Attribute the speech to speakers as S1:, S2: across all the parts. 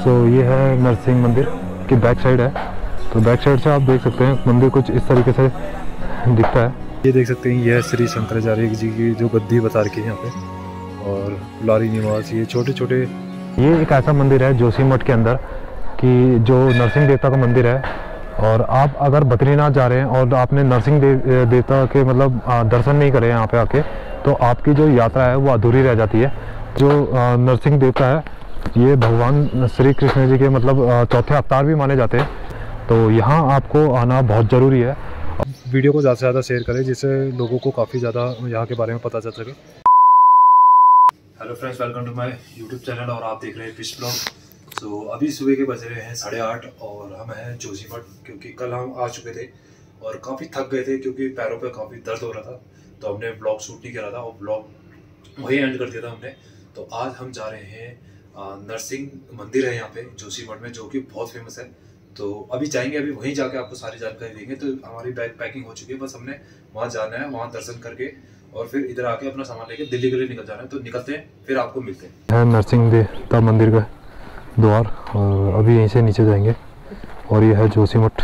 S1: सो so, ये है नरसिंह मंदिर की बैक साइड है। तो बैक साइड से आप देख सकते हैं मंदिर कुछ इस तरीके से दिखता है। ये देख सकते हैं यह श्री शंकराचार्य जी की जो गद्दी बता रखी है यहाँ पे। और पुलारी निवास ये छोटे छोटे ये एक ऐसा मंदिर है जोशी मठ के अंदर कि जो नरसिंह देवता का मंदिर है। और आप अगर बद्रीनाथ जा रहे हैं और आपने नरसिंह देव देवता के मतलब दर्शन नहीं करे यहाँ पे आके तो आपकी जो यात्रा है वो अधूरी रह जाती है। जो नरसिंह देवता है ये भगवान श्री कृष्ण जी के मतलब चौथे अवतार भी माने जाते हैं। तो यहाँ आपको आना बहुत ज़रूरी है। वीडियो को ज़्यादा से ज़्यादा शेयर करें जिससे लोगों को काफ़ी ज़्यादा यहाँ के बारे में पता चल सके। Hello friends welcome to my YouTube channel और आप देख रहे हैं फ़िश ब्लॉग सो अभी सुबह के बज रहे हैं साढ़े आठ और हम हैं जोशीमठ क्योंकि कल हम आ चुके थे और काफ़ी थक गए थे क्योंकि पैरों पे काफ़ी दर्द हो रहा था। तो हमने ब्लॉग शूट नहीं करा था और ब्लॉग वही एंड कर दिया था हमने। तो आज हम जा रहे हैं नरसिंह मंदिर है यहाँ पे जोशीमठ में, जो कि बहुत फ़ेमस है। तो अभी जाएँगे, अभी वहीं जाके आपको सारी जानकारी देंगे। तो हमारी बैग पैकिंग हो चुकी है, बस हमने वहाँ जाना है, वहाँ दर्शन करके, और फिर इधर आके अपना सामान लेके दिल्ली के लिए निकल जाना है। तो निकलते हैं, फिर आपको मिलते हैं। नरसिंह देवता मंदिर का द्वार, और अभी यहीं से नीचे जाएँगे, और ये है जोशीमठ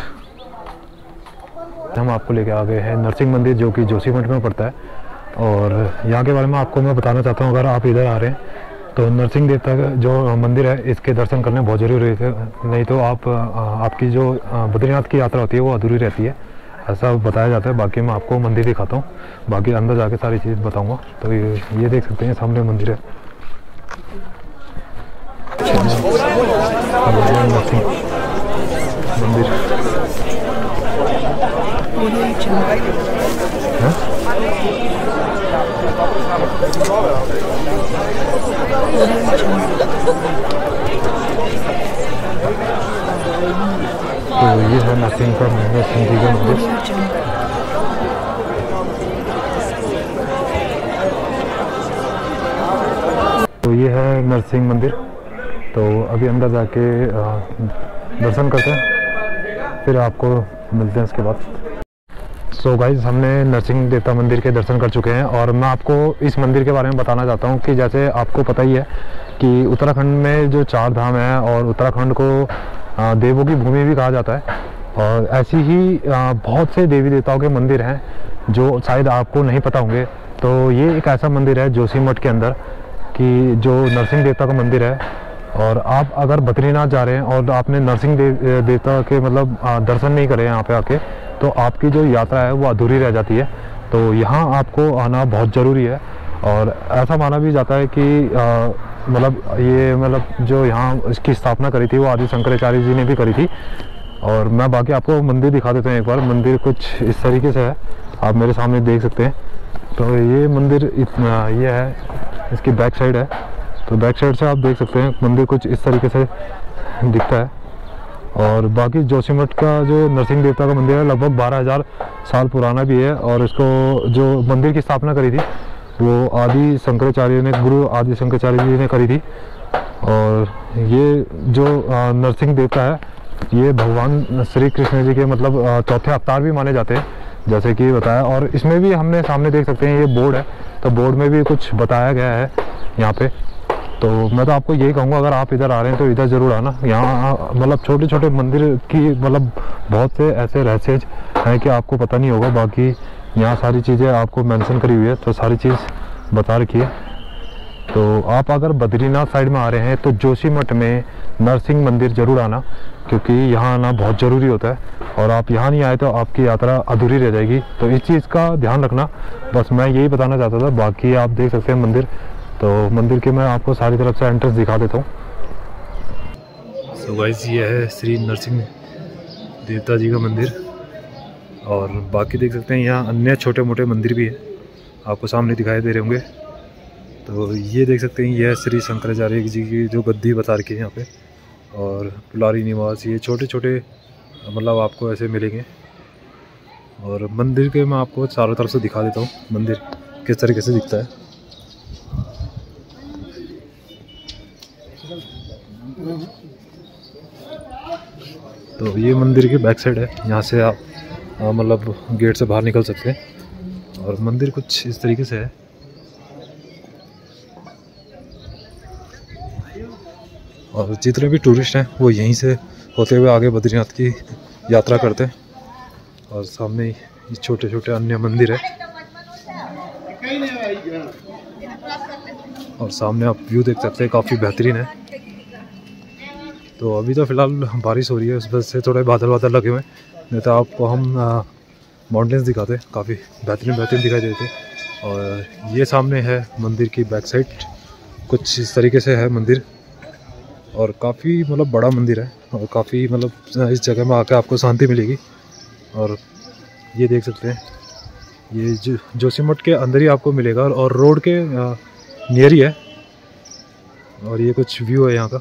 S1: हम आपको लेके आ गए हैं नरसिंह मंदिर, जो कि जोशीमठ में पड़ता है। और यहाँ के बारे में आपको मैं बताना चाहता हूँ, अगर आप इधर आ रहे हैं तो नरसिंह देवता जो मंदिर है, इसके दर्शन करने बहुत ज़रूरी है। नहीं तो आप आपकी जो बद्रीनाथ की यात्रा होती है, वो अधूरी रहती है। ऐसा बताया जाता है। बाकी मैं आपको मंदिर दिखाता हूँ। बाकी अंदर जाके सारी चीज़ बताऊँगा। तो ये ये देख सकते हैं सामने मंदिर है। मंदिर। तो ये है नरसिंह का जी का मंदिर। तो ये है नरसिंह मंदिर तो अभी अंदर जाके दर्शन करते हैं। फिर आपको मिलते हैं इसके बाद। सो so गाइज़ हमने नरसिंह देवता मंदिर के दर्शन कर चुके हैं और मैं आपको इस मंदिर के बारे में बताना चाहता हूँ कि जैसे आपको पता ही है कि उत्तराखंड में जो चार धाम है और उत्तराखंड को देवों की भूमि भी कहा जाता है और ऐसी ही बहुत से देवी देवताओं के मंदिर हैं जो शायद आपको नहीं पता होंगे। तो ये एक ऐसा मंदिर है जोशीमठ के अंदर कि जो नरसिंह देवता का मंदिर है। और आप अगर बद्रीनाथ जा रहे हैं और आपने नरसिंह देव, देवता के मतलब दर्शन नहीं करे यहाँ पे आके तो आपकी जो यात्रा है, वो अधूरी रह जाती है। तो यहाँ आपको आना बहुत ज़रूरी है। और ऐसा माना भी जाता है कि मतलब ये मतलब जो यहाँ इसकी स्थापना करी थी, वो आदि शंकराचार्य जी ने भी करी थी। और मैं बाकी आपको मंदिर दिखा देता हूँ एक बार। मंदिर कुछ इस तरीके से है। आप मेरे सामने देख सकते हैं। तो ये मंदिर इतना ये है। इसकी बैक साइड है। तो बैक साइड से आप देख सकते हैं, मंदिर कुछ इस तरीके से दिखता है। और बाकी जोशीमठ का जो नरसिंह देवता का मंदिर है, लगभग बारह हज़ार साल पुराना भी है और इसको जो मंदिर की स्थापना करी थी, वो आदि शंकराचार्य ने, गुरु आदि शंकराचार्य जी ने करी थी। और ये जो नरसिंह देवता है, ये भगवान श्री कृष्ण जी के मतलब चौथे अवतार भी माने जाते हैं, जैसे कि बताया। और इसमें भी हमने सामने देख सकते हैं, ये बोर्ड है तो बोर्ड में भी कुछ बताया गया है, यहाँ पे। तो मैं तो आपको यही कहूँगा, अगर आप इधर आ रहे हैं तो इधर ज़रूर आना। यहाँ मतलब छोटे छोटे मंदिर की मतलब बहुत से ऐसे रहस्य हैं कि आपको पता नहीं होगा, बाकी यहाँ सारी चीज़ें आपको मेंशन करी हुई है तो सारी चीज़ बता रखी है। तो आप अगर बद्रीनाथ साइड में आ रहे हैं तो जोशीमठ में नरसिंह मंदिर ज़रूर आना, क्योंकि यहाँ आना बहुत ज़रूरी होता है। और आप यहाँ नहीं आए तो आपकी यात्रा अधूरी रह जाएगी। तो इस चीज़ का ध्यान रखना। बस मैं यही बताना चाहता था, बाकी आप देख सकते हैं मंदिर तो मंदिर के मैं आपको सारी तरफ़ से एंट्रेंस दिखा देता हूँ। सो गाइस ये है श्री नरसिंह देवता जी का मंदिर। और बाकी देख सकते हैं, यहाँ अन्य छोटे मोटे मंदिर भी हैं। आपको सामने दिखाई दे रहे होंगे। तो ये देख सकते हैं, यह श्री शंकराचार्य जी की जो गद्दी बता रखी है यहाँ पे। और पुलारी निवास, ये छोटे छोटे मतलब आपको ऐसे मिलेंगे। और मंदिर के मैं आपको चारों तरफ़ से दिखा देता हूँ, मंदिर किस तरीके से दिखता है। तो ये मंदिर की बैक साइड है। यहाँ से आप मतलब गेट से बाहर निकल सकते हैं। और मंदिर कुछ इस तरीके से है। और जितने भी टूरिस्ट हैं, वो यहीं से होते हुए आगे बद्रीनाथ की यात्रा करते हैं। और सामने ही छोटे छोटे अन्य मंदिर है। और सामने आप व्यू देख सकते हैं, काफ़ी बेहतरीन है। तो अभी तो फ़िलहाल बारिश हो रही है उस वजह से थोड़े बादल वादल लगे हुए हैं। नहीं तो आपको हम माउंटेन्स दिखाते काफ़ी बेहतरीन बेहतरीन दिखाई देते और ये सामने है मंदिर की बैक साइड कुछ इस तरीके से है मंदिर। और काफ़ी मतलब बड़ा मंदिर है, और काफ़ी मतलब इस जगह में आकर आपको शांति मिलेगी। और ये देख सकते हैं, ये जो, जोशीमठ के अंदर ही आपको मिलेगा। और रोड के नियर ही है। और ये कुछ व्यू है यहाँ का।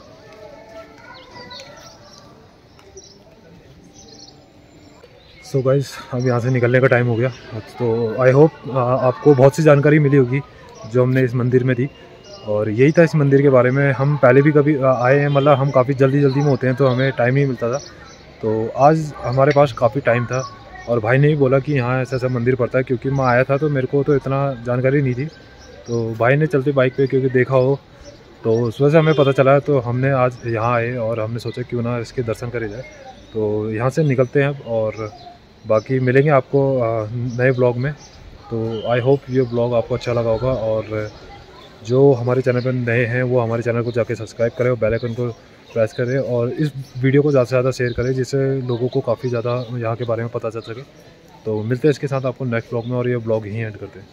S1: सो गाइस अब यहाँ से निकलने का टाइम हो गया। तो आई होप आपको बहुत सी जानकारी मिली होगी जो हमने इस मंदिर में दी और यही था इस मंदिर के बारे में। हम पहले भी कभी आए हैं मतलब हम काफ़ी जल्दी जल्दी में होते हैं तो हमें टाइम ही मिलता था। तो आज हमारे पास काफ़ी टाइम था। और भाई ने भी बोला कि यहाँ ऐसा ऐसा मंदिर पड़ता है, क्योंकि मैं आया था तो मेरे को तो इतना जानकारी नहीं थी। तो भाई ने चलते बाइक पे, क्योंकि देखा हो तो उस वजह से हमें पता चला तो हमने आज यहाँ आए और हमने सोचा क्यों ना इसके दर्शन करे जाए। तो यहाँ से निकलते हैं और बाकी मिलेंगे आपको नए ब्लॉग में। तो आई होप ये ब्लॉग आपको अच्छा लगा होगा और जो हमारे चैनल पर नए हैं, वो हमारे चैनल को जाके सब्सक्राइब करें और बेल आइकन को प्रेस करें और इस वीडियो को ज़्यादा से ज़्यादा शेयर करें, जिससे लोगों को काफ़ी ज़्यादा यहाँ के बारे में पता चल सके। तो मिलते हैं इसके साथ आपको नेक्स्ट ब्लॉग में और ये ब्लॉग ही एंड करते हैं।